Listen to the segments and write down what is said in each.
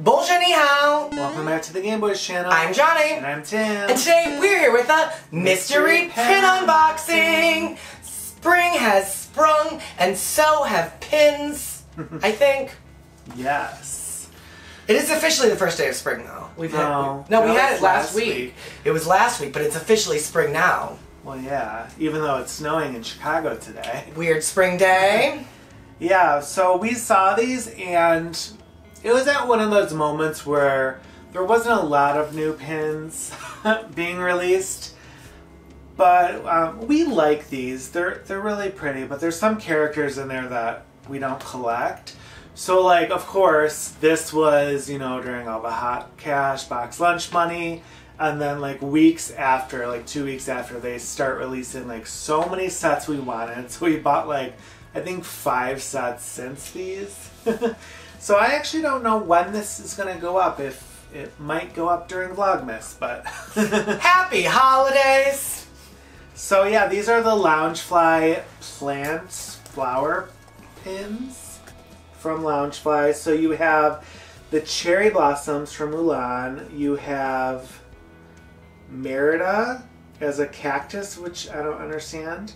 Bonjour ni hao. Welcome back to the GaymeBoyz channel. I'm Johnny. And I'm Tim. And today we're here with a mystery Mystery pin unboxing. Spring has sprung, and so have pins. I think yes. it is officially the first day of spring, though. We've No, had, no, we had it last last week. week. It was last week, but it's officially spring now. Well, yeah. Even though it's snowing in Chicago today. Weird spring day. Yeah, so we saw these and it was at one of those moments where there wasn't a lot of new pins being released. But um, we like these. They're they're really pretty, but there's some characters in there that we don't collect. So like of course this was, you know, during all the hot cash BoxLunch money and then like weeks after, like 2 weeks after they start releasing like so many sets we wanted. So we bought like I think 5 sets since these. so I actually don't know when this is going to go up if it might go up during Vlogmas, but Happy holidays. So yeah, these are the Loungefly plant flower pins from Loungefly. So you have the cherry blossoms from Mulan. You have Merida as a cactus, which I don't understand.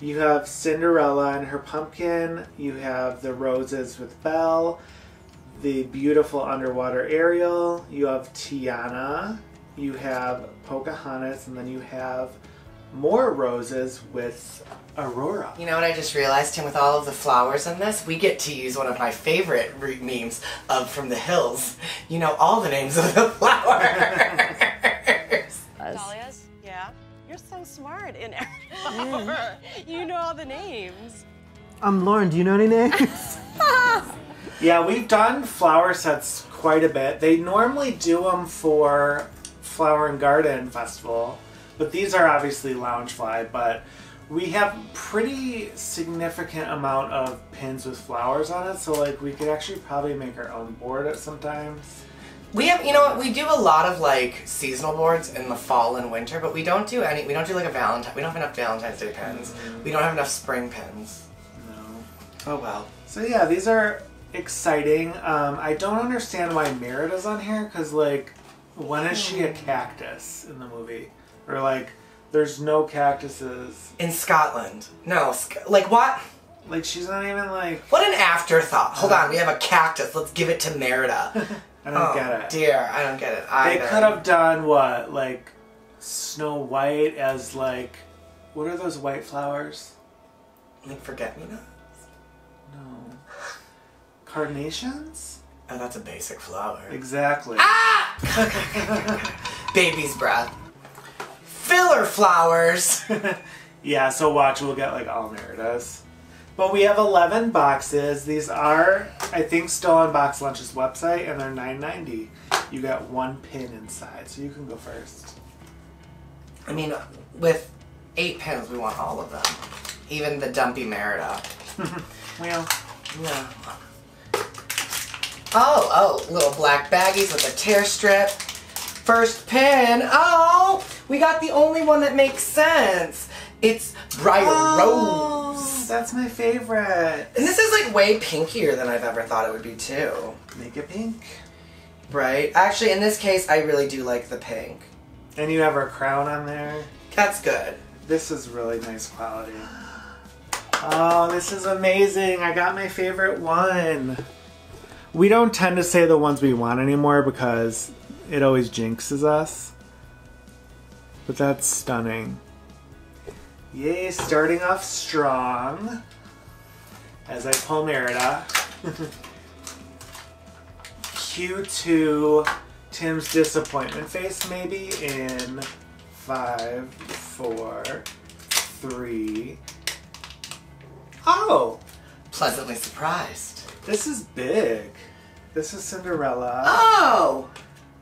You have Cinderella and her pumpkin. You have the roses with Belle. The beautiful underwater Ariel. You have Tiana. You have Pocahontas, and then you have more roses with Aurora. You know what I just realized, Tim, with all of the flowers in this, we get to use one of my favorite re- memes of From the Hills. You know all the names of the flowers. Dahlias? Yeah. You're so smart in every flower. You know all the names. Um, Lauren, do you know any names? Yeah, we've done flower sets quite a bit. They normally do them for Flower and Garden Festival, but these are obviously Loungefly. But we have pretty significant amount of pins with flowers on it, so like we could actually probably make our own board at sometimes. we have, you know what, we do a lot of like seasonal boards in the fall and winter, but we don't do any, we don't do like a Valentine, we don't have enough Valentine's Day pins. We don't have enough spring pins. No. Oh well. So yeah, these are exciting. Um, I don't understand why Merida's on here because like, when is she a cactus in the movie? Or like, there's no cactuses. In Scotland. No, like what? Like she's not even like. What an afterthought. Hold on, we have a cactus, let's give it to Merida. I don't oh get it. dear, I don't get it either. They could have done what like Snow White as like what are those white flowers? Like forget me nots? No. Carnations? Oh, that's a basic flower. Exactly. Ah! Baby's breath. Filler flowers. Yeah, so watch, we'll get like all Meridas. But we have 11 boxes. These are, I think, still on BoxLunch's website, and they're $9.90. You got one pin inside, so you can go first. I mean, with eight pins, we want all of them. Even the dumpy Merida. Well, Yeah. Oh, oh, little black baggies with a tear strip. First pin. Oh, we got the only one that makes sense. It's Briar Oh, Rose. that's my favorite. And this is like way pinkier than I've ever thought it would be too. Make it pink. Right? Actually, in this case, I really do like the pink. And you have our crown on there. That's good. This is really nice quality. Oh, this is amazing. I got my favorite one. We don't tend to say the ones we want anymore because it always jinxes us. But that's stunning. Yay, starting off strong. As I pull Merida. Q2 Tim's disappointment face maybe in five, four, three. Oh, Pleasantly surprised. this is big. This is Cinderella. Oh!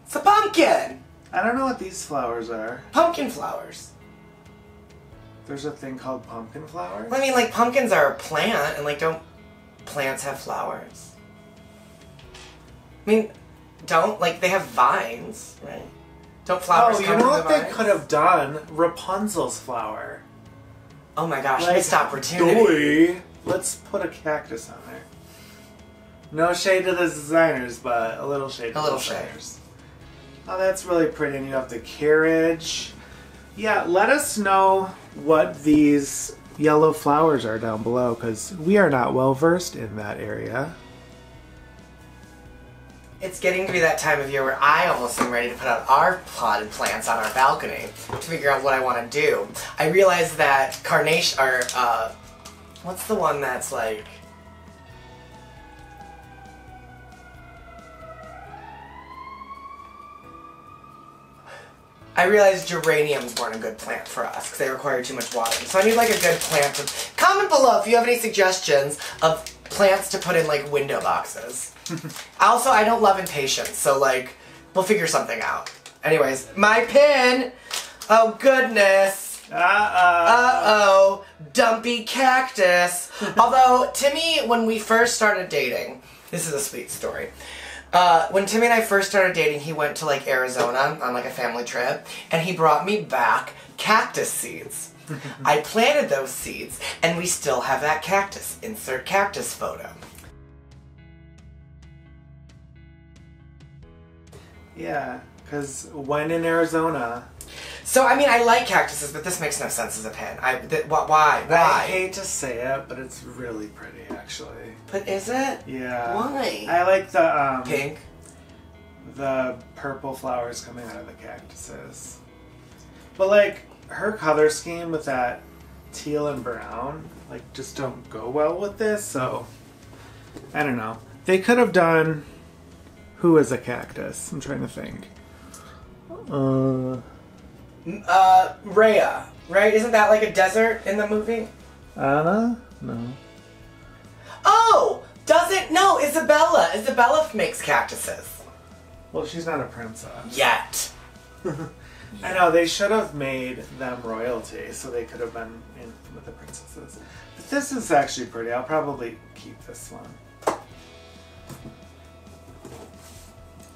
It's a pumpkin! I don't know what these flowers are. Pumpkin flowers. There's a thing called pumpkin flowers. I mean, like, pumpkins are a plant, and, like, don't plants have flowers? I mean, don't, like, they have vines, right? Don't flowers Oh, you know what the they vines? could have done? Rapunzel's flower. Oh my gosh, Like, missed opportunity. Doy. Let's put a cactus on there. No shade to the designers, but a little shade. To A little the shade. designers. Oh, that's really pretty. And you have the carriage. Yeah, let us know what these yellow flowers are down below because we are not well versed in that area. It's getting to be that time of year where I almost am ready to put out our potted plants on our balcony to figure out what I want to do. I realized that carnation, or uh, what's the one that's like? I realized geraniums weren't a good plant for us because they require too much water. So I need like a good plant to comment below if you have any suggestions of plants to put in like window boxes. also, I don't love impatiens, so like we'll figure something out. Anyways, my pin. Oh goodness. Uh-oh. Uh oh, dumpy cactus. Although, Timmy, when we first started dating, this is a sweet story. Uh, when Timmy and I first started dating, he went to like Arizona on like a family trip, and he brought me back cactus seeds. I planted those seeds, and we still have that cactus. Insert cactus photo. yeah, because when in Arizona, So I mean, I like cactuses, but this makes no sense as a pin. I th- wh- why I hate to say it, but it's really pretty actually. But is it Yeah. Why? I like the um, pink? the purple flowers coming out of the cactuses. But like her color scheme with that teal and brown, like just don't go well with this. So I don't know. They could have done who is a cactus. I'm trying to think. Uh, Uh, Raya, right? Isn't that like a desert in the movie? Anna? No. Oh, does it? No, Isabela. Isabela makes cactuses. Well, she's not a princess. Yet. I know they should have made them royalty, so they could have been in with the princesses. But this is actually pretty. I'll probably keep this one.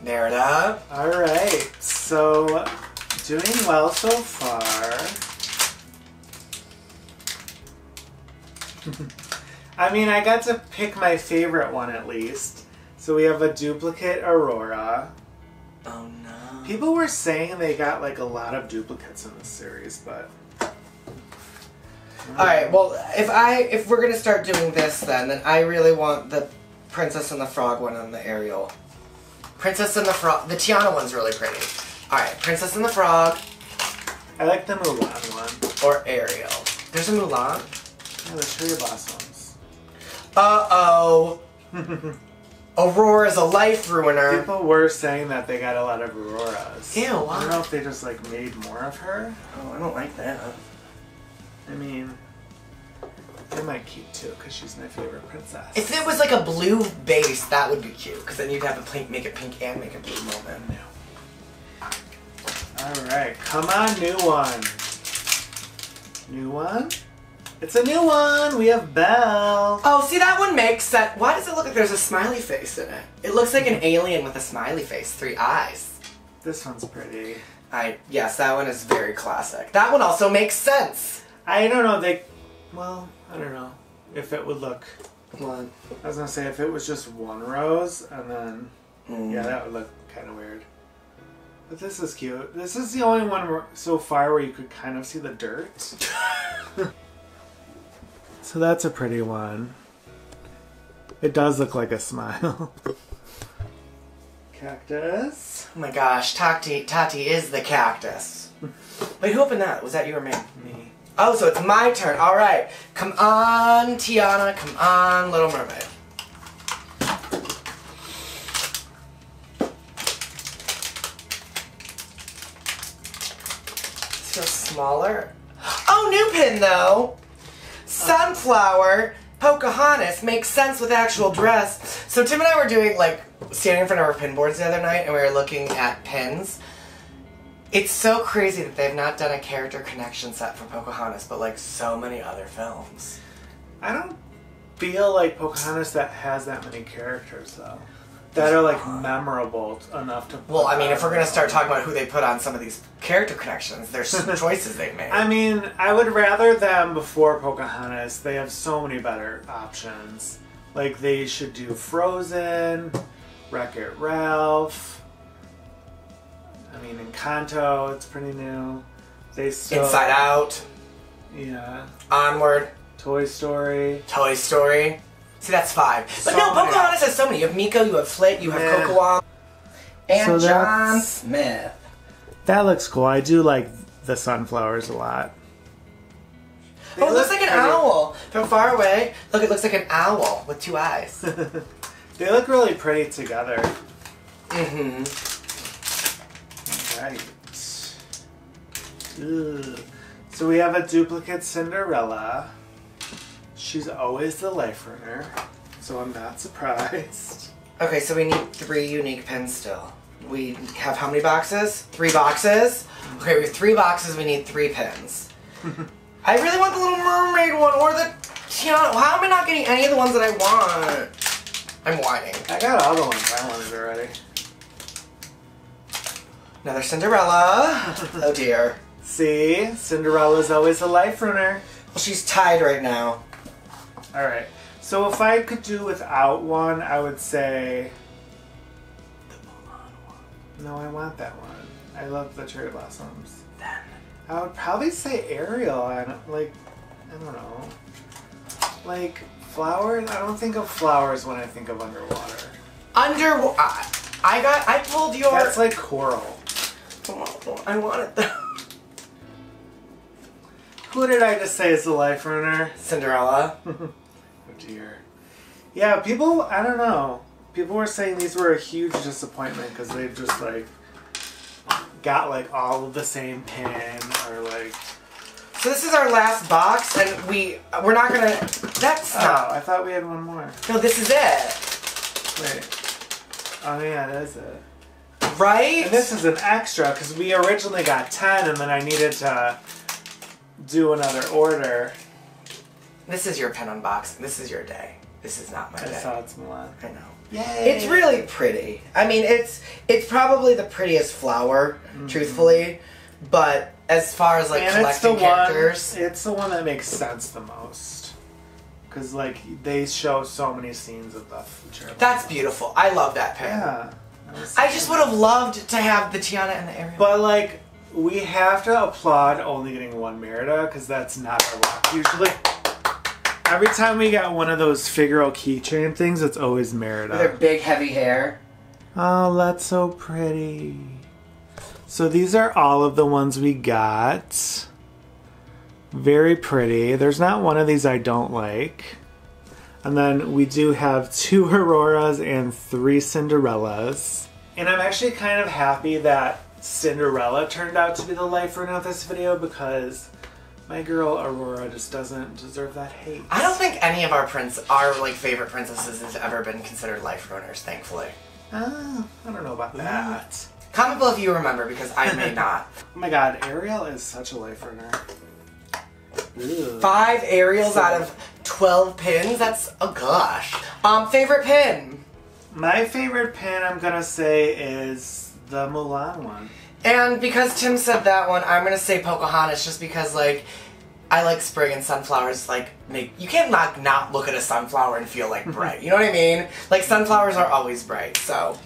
Merida. All right, so doing well so far. I mean, I got to pick my favorite one at least. So we have a duplicate Aurora. Oh no. People were saying they got like a lot of duplicates in this series, but All right. Well, if I if we're gonna start doing this, then then I really want the Princess and the Frog one on the Ariel. Princess and the Frog. The Tiana one's really pretty. All right, Princess and the Frog I like the Mulan one. or Ariel. There's a Mulan. Yeah, the cherry blossoms. Uh oh. Aurora's a life ruiner. People were saying that they got a lot of Auroras. Ew, I don't know if they just like made more of her. Oh, I don't like that. I mean, I might keep two because she's my favorite princess. If it was like a blue base, that would be cute. Because then you'd have a pink, make it pink and make it blue moment. All right, come on, new one. New one. It's a new one. We have Belle. Oh, see that one makes sense. Why does it look like there's a smiley face in it? It looks like an alien with a smiley face, three eyes. This one's pretty. I yes, that one is very classic. That one also makes sense. I don't know. They, well, I don't know if it would look. What? I was gonna say if it was just one rose and then Mm. yeah, that would look kind of weird. But this is cute. This is the only one so far where you could kind of see the dirt. so that's a pretty one. It does look like a smile. Cactus. Oh my gosh, Tati Tati is the cactus. Wait, who opened that? Was that you or me? Me. Oh, so it's my turn. All right, come on, Tiana. Come on, Little Mermaid. This feels smaller. Oh, new pin though. Sunflower. Pocahontas makes sense with actual dress. So Tim and I were doing like standing in front of our pin boards the other night, and we were looking at pins. It's so crazy that they've not done a character connection set for Pocahontas, but like so many other films. I don't feel like Pocahontas that has that many characters though. That are like memorable enough to. Well, I mean, if we're gonna start talking about who they put on some of these character connections, there's some choices they've made. I mean, I would rather them before Pocahontas. They have so many better options. Like they should do Frozen, Wreck It Ralph. I mean, Encanto, it's pretty new. They still Inside Out, Yeah. Onward, Toy Story. Toy Story. See, that's five. But So no, many. Pocahontas has so many. You have Meeko, you have Flit, you have Meh. Cocoa, and So John Smith. That looks cool. I do like the sunflowers a lot. Oh, it looks like an pretty. owl from far away. Look, it looks like an owl with two eyes. They look really pretty together. mm-hmm. Right. Ugh. So we have a duplicate Cinderella. She's always the life runner, so I'm not surprised. Okay, so we need three unique pins still. We have how many boxes? Three boxes? Okay, we have three boxes, we need three pins. I really want the Little Mermaid one or the Tiana. How am I not getting any of the ones that I want? I'm whining. I got all the ones I wanted already. Another Cinderella. oh dear. See, Cinderella's always the life runner. Well, she's tied right now. All right. So if I could do without one, I would say. The Mulan one. No, I want that one. I love the cherry blossoms. Then. I would probably say Ariel. I don't, like, I don't know. Like flowers. I don't think of flowers when I think of underwater. Underwater. I, I got. I pulled your. That's like coral. I wanted the Who did I just say is the life runner? Cinderella. Oh dear. Yeah, people. I don't know. People were saying these were a huge disappointment because they've just like got like all of the same pin or like. So this is our last box, and we we're not gonna. That's Oh. I thought we had one more. No, this is it, Wait. Oh yeah, that is it. right? And this is an extra because we originally got ten, and then I needed to do another order. This is your pen unboxing. This is your day. This is not my day. I saw it's Mulan. I know. Yay! It's really pretty. I mean, it's it's probably the prettiest flower, mm-hmm. truthfully. But as far as like and it's collecting characters, one. It's the one that makes sense the most. Cause like they show so many scenes of the future. that's beautiful. I love that pen. Yeah. I just would have loved to have the Tiana and the Ariel. But like, we have to applaud only getting one Merida because that's not our luck. Usually, every time we get one of those Figaro keychain things, it's always Merida. With Merida. big heavy hair. Oh, that's so pretty. So these are all of the ones we got. Very pretty. There's not one of these I don't like. And then we do have two Auroras and three Cinderellas. And I'm actually kind of happy that Cinderella turned out to be the life runner of this video because my girl Aurora just doesn't deserve that hate. I don't think any of our prince, our like favorite princesses, has ever been considered life runners. Thankfully. Ah, I don't know about that. Comment below if you remember, because I may not. Oh my god, Ariel is such a life runner. Five Ariels out of twelve pins. That's oh gosh. Um, favorite pin. My favorite pin, I'm gonna say, is the Mulan one. And because Tim said that one, I'm gonna say Pocahontas, just because like I like spring and sunflowers. Like make you can't not not look at a sunflower and feel like bright. You know what I mean? Like sunflowers are always bright. So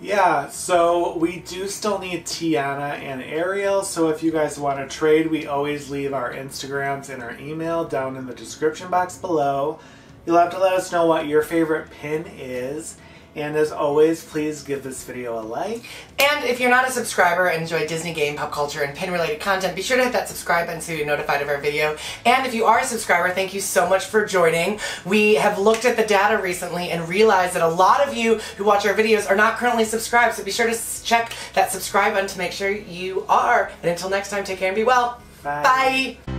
Yeah, so we do still need Tiana and Ariel. So if you guys want to trade, we always leave our Instagrams and our email down in the description box below. You'll have to let us know what your favorite pin is. And as always, please give this video a like. And if you're not a subscriber and enjoy Disney game, pop culture, and pin related content, be sure to hit that subscribe button so you're notified of our video. And if you are a subscriber, thank you so much for joining. We have looked at the data recently and realized that a lot of you who watch our videos are not currently subscribed, so be sure to check that subscribe button to make sure you are. And until next time, take care and be well. Bye. Bye.